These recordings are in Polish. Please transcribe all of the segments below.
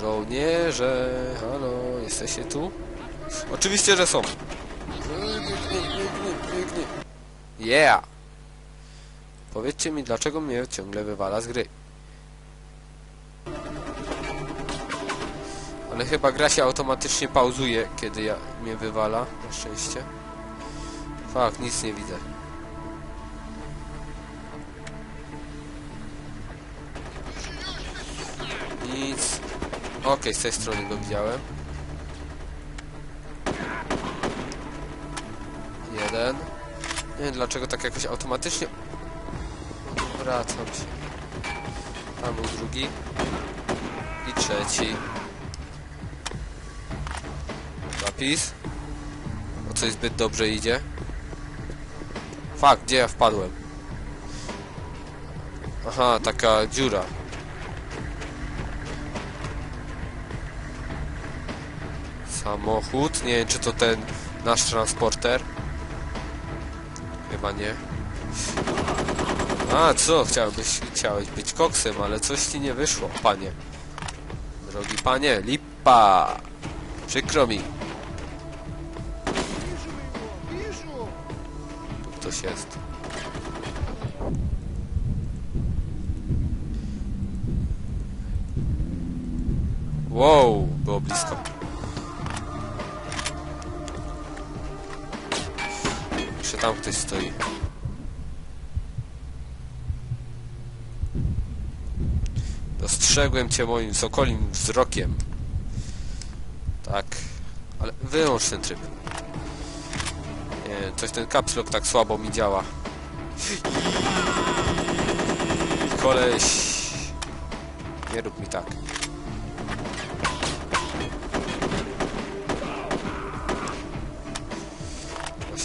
Żołnierze, halo, jesteście tu? Oczywiście, że są. Biegnie, biegnie, biegnie. Yeah! Powiedzcie mi, dlaczego mnie ciągle wywala z gry. Ale chyba gra się automatycznie pauzuje, kiedy ja mnie wywala, na szczęście. Fak, nic nie widzę. Okej, z tej strony go widziałem. Jeden. Nie wiem dlaczego tak jakoś automatycznie... Wracam się. Tam był drugi. I trzeci. Zapis. O coś zbyt dobrze idzie. Fakt, gdzie ja wpadłem? Aha, taka dziura. Samochód. Nie wiem, czy to ten nasz transporter. Chyba nie. A, co? Chciałbyś, chciałeś być koksem, ale coś ci nie wyszło, panie. Drogi panie, lipa! Przykro mi. Tu ktoś jest. Wow, było blisko. Jeszcze tam ktoś stoi. Dostrzegłem cię moim sokolim wzrokiem. Tak. Ale wyłącz ten tryb. Nie, coś ten caps lock tak słabo mi działa. Koleś... Nie rób mi tak.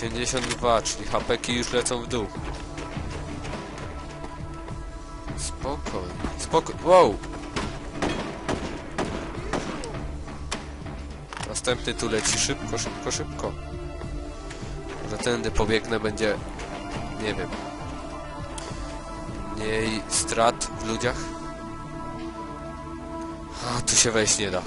Osiemdziesiąt dwa, czyli hapeki już lecą w dół. Spokojnie, spokojnie. Wow! Następny tu leci szybko, szybko, szybko. Może tędy pobiegnę, będzie... Nie wiem. Mniej strat w ludziach. A, tu się wejść nie da.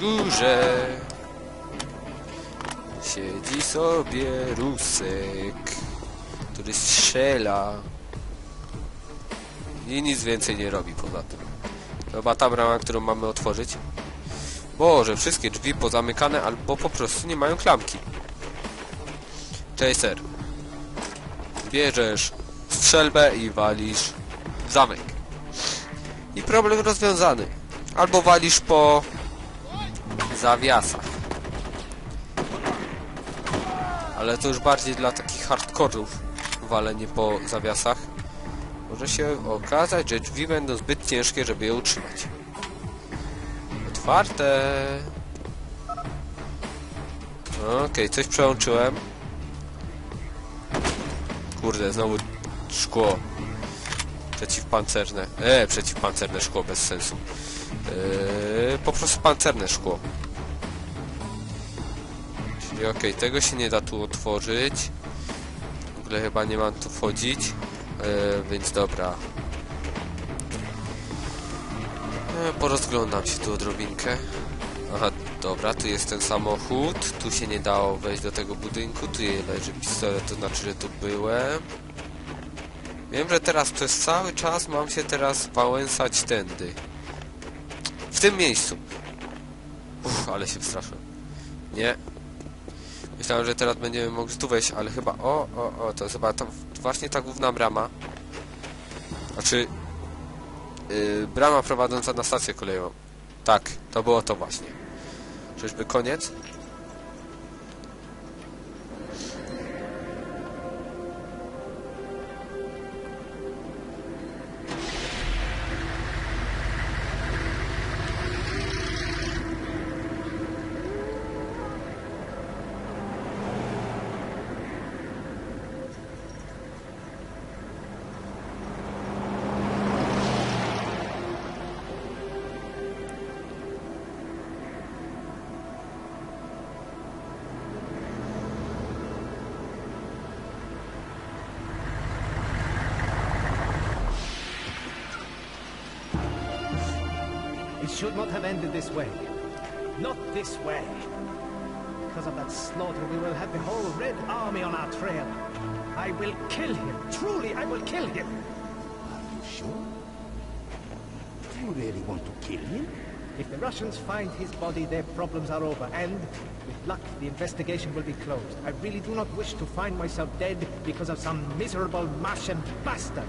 Górze siedzi sobie Rusek, który strzela i nic więcej nie robi poza tym. Chyba ta brama, którą mamy otworzyć. Boże, wszystkie drzwi pozamykane albo po prostu nie mają klamki. Chaser. Bierzesz strzelbę i walisz w zamek. I problem rozwiązany. Albo walisz po zawiasach. Ale to już bardziej dla takich hardkorów walenie po zawiasach. Może się okazać, że drzwi będą zbyt ciężkie, żeby je utrzymać. Otwarte. Okej, coś przełączyłem. Kurde, znowu szkło. Przeciwpancerne. E, przeciwpancerne szkło, bez sensu. E, po prostu pancerne szkło. Czyli okej, tego się nie da tu otworzyć. W ogóle chyba nie mam tu wchodzić. E, więc dobra. E, porozglądam się tu odrobinkę. Aha, dobra, tu jest ten samochód. Tu się nie dało wejść do tego budynku. Tu leży pistolet, to znaczy, że tu byłem. Wiem, że teraz przez cały czas mam się teraz wałęsać tędy. W tym miejscu. Uff, ale się wstraszyłem. Nie. Myślałem, że teraz będziemy mogli tu wejść, ale chyba... O, o, o, to chyba właśnie ta główna brama. Znaczy... Yy, brama prowadząca na stację kolejową. Tak, to było to właśnie. Czyżby koniec? Should not have ended this way. Not this way. Because of that slaughter, we will have the whole Red Army on our trail. I will kill him. Truly, I will kill him. Are you sure? Do you really want to kill him? If the Russians find his body, their problems are over, and with luck, the investigation will be closed. I really do not wish to find myself dead because of some miserable Martian bastard.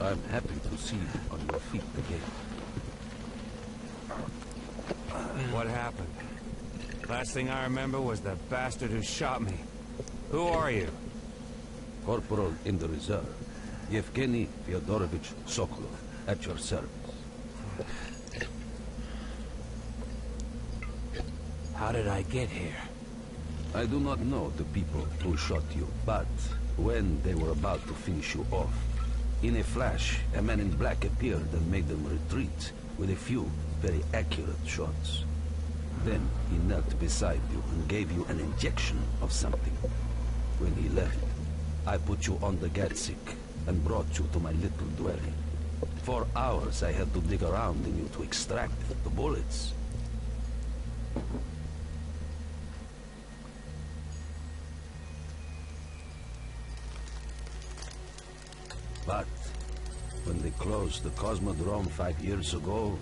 I'm happy to see you on your feet again. What happened? Last thing I remember was the bastard who shot me. Who are you? Corporal in the reserve, Yevgeny Fyodorovich Sokolov, at your service. How did I get here? I do not know the people who shot you, but when they were about to finish you off, in a flash, a man in black appeared and made them retreat with a few very accurate shots. Then he knelt beside you and gave you an injection of something. When he left, I put you on the Gatsik and brought you to my little dwelling. For hours I had to dig around in you to extract the bullets. But when they closed the Cosmodrome five years ago,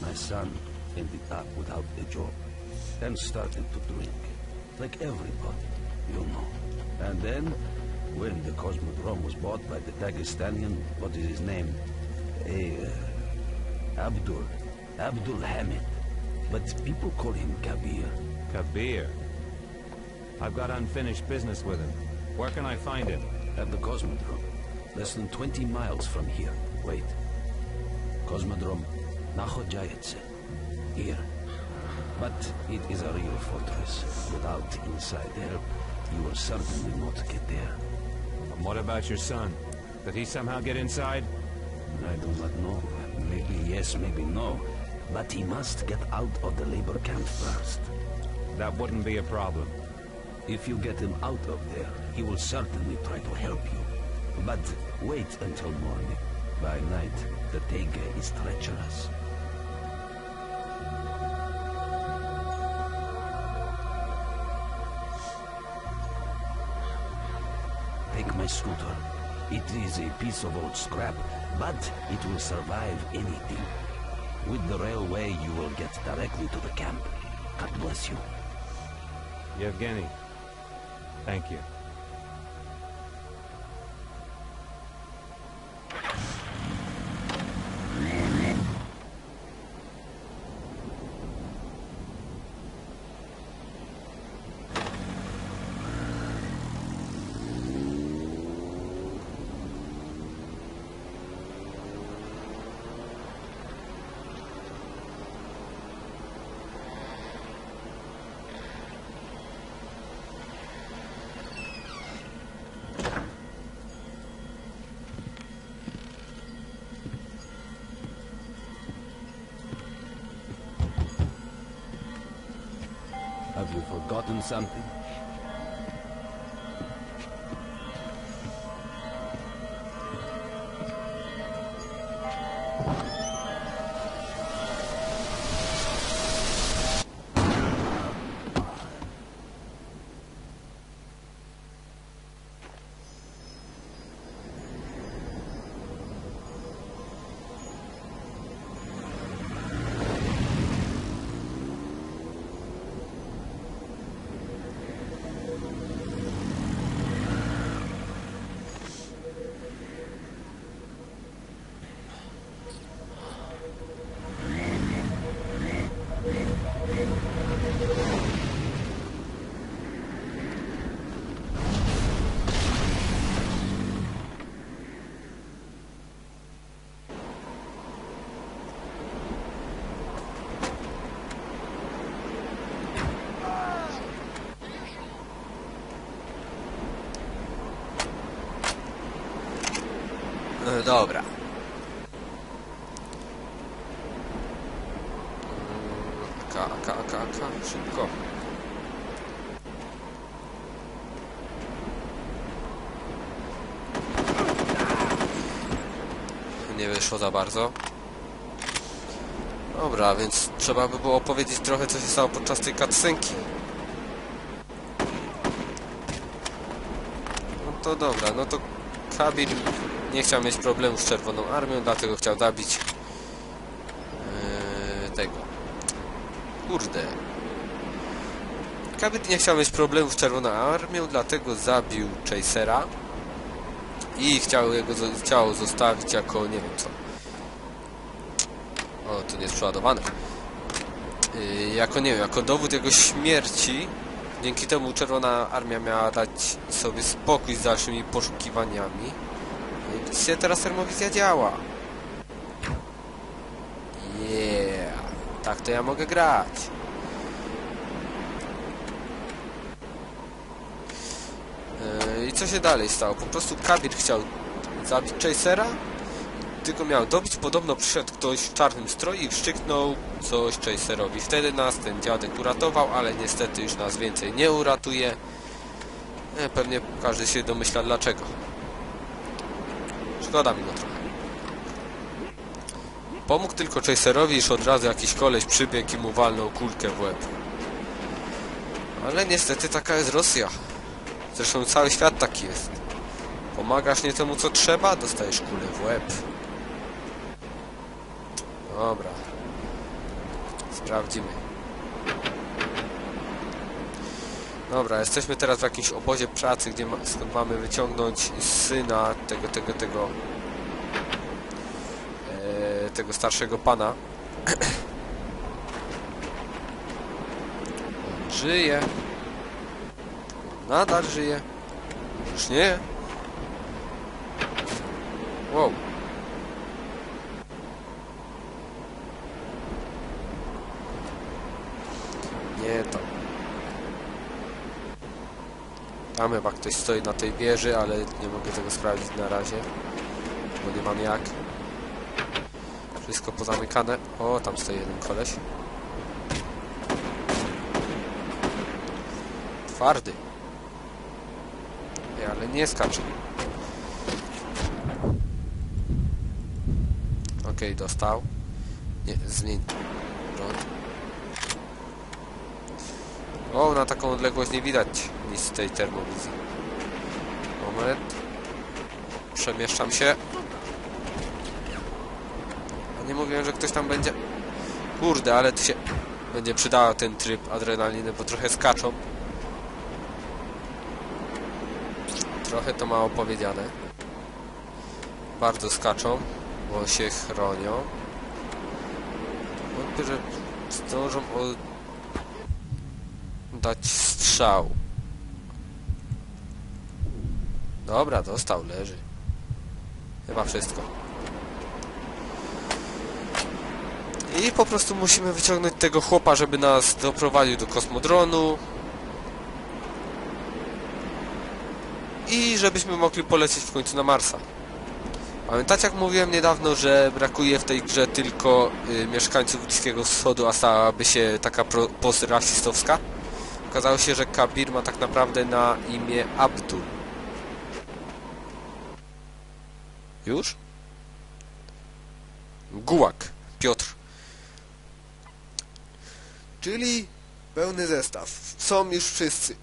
my son ended up without a job and started to drink, like everybody, you know. And then, when the Cosmodrome was bought by the Dagestanian, what is his name? A, uh, Abdul, Abdul Hamid. But people call him Kabir. Kabir. I've got unfinished business with him. Where can I find him? At the Cosmodrome. Less than 20 miles from here. Wait. Cosmodrome Nakhodjayetse. Here. But it is a real fortress. Without inside help, you will certainly not get there. And what about your son? Did he somehow get inside? I do not know. Maybe yes, maybe no. But he must get out of the labor camp first. That wouldn't be a problem. If you get him out of there, he will certainly try to help you. But wait until morning. By night, the Tega is treacherous. Take my scooter. It is a piece of old scrap, but it will survive anything. With the railway, you will get directly to the camp. God bless you. Yevgeny. Thank you. Something? No dobra. Aka, aka, aka, aka, szybko. Nie wyszło za bardzo. Dobra, więc trzeba by było opowiedzieć trochę, co się stało podczas tej cutscenki. No to dobra, no to Kabil nie chciał mieć problemu z Czerwoną Armią, dlatego chciał zabić yy, tego. Kurde. Kabil nie chciał mieć problemu z Czerwoną Armią, dlatego zabił Chasera i chciał jego ciało zostawić jako nie wiem co. O, to nie jest przeładowane. Yy, jako nie wiem, jako dowód jego śmierci. Dzięki temu Czerwona Armia miała dać sobie spokój z dalszymi poszukiwaniami. I widzicie, teraz termowizja działa. Yeah. Tak to ja mogę grać. Yy, I co się dalej stało? Po prostu Kabir chciał zabić Chasera, tylko miał dobić. Podobno przyszedł ktoś w czarnym stroju i wszczyknął coś Chaserowi. Wtedy nas ten dziadek uratował, ale niestety już nas więcej nie uratuje. E, pewnie każdy się domyśla dlaczego. Szkoda mi go trochę. Pomógł tylko Chaserowi, iż od razu jakiś koleś przybiegł i mu walnął kulkę w łeb. Ale niestety taka jest Rosja. Zresztą cały świat taki jest. Pomagasz nie temu co trzeba, dostajesz kulę w łeb. Dobra. Sprawdzimy. Dobra, jesteśmy teraz w jakimś obozie pracy, gdzie ma, skąd mamy wyciągnąć syna tego, tego, tego tego starszego pana. Żyje. Nadal żyje. Już nie. Wow. Nie to. Tam chyba ktoś stoi na tej wieży, ale nie mogę tego sprawdzić na razie. Bo nie mam jak. Wszystko pozamykane. O, tam stoi jeden koleś. Twardy. Ej, ale nie skacze. Okej, dostał. Nie, zmień broń. O, na taką odległość nie widać nic z tej termowizji. Moment. Przemieszczam się. Nie mówiłem, że ktoś tam będzie... Kurde, ale tu się będzie przydała ten tryb adrenaliny, bo trochę skaczą. Trochę to mało powiedziane. Bardzo skaczą, bo się chronią. Wątpię, że zdążą dać strzał. Dobra, dostał, leży. Chyba wszystko. I po prostu musimy wyciągnąć tego chłopa, żeby nas doprowadził do kosmodronu. I żebyśmy mogli polecieć w końcu na Marsa. Pamiętacie jak mówiłem niedawno, że brakuje w tej grze tylko y, mieszkańców Bliskiego Wschodu, a stałaby się taka postrasistowska? Okazało się, że Kabir ma tak naprawdę na imię Abdul. Już? Gułak. Piotr. Czyli pełny zestaw. Są już wszyscy.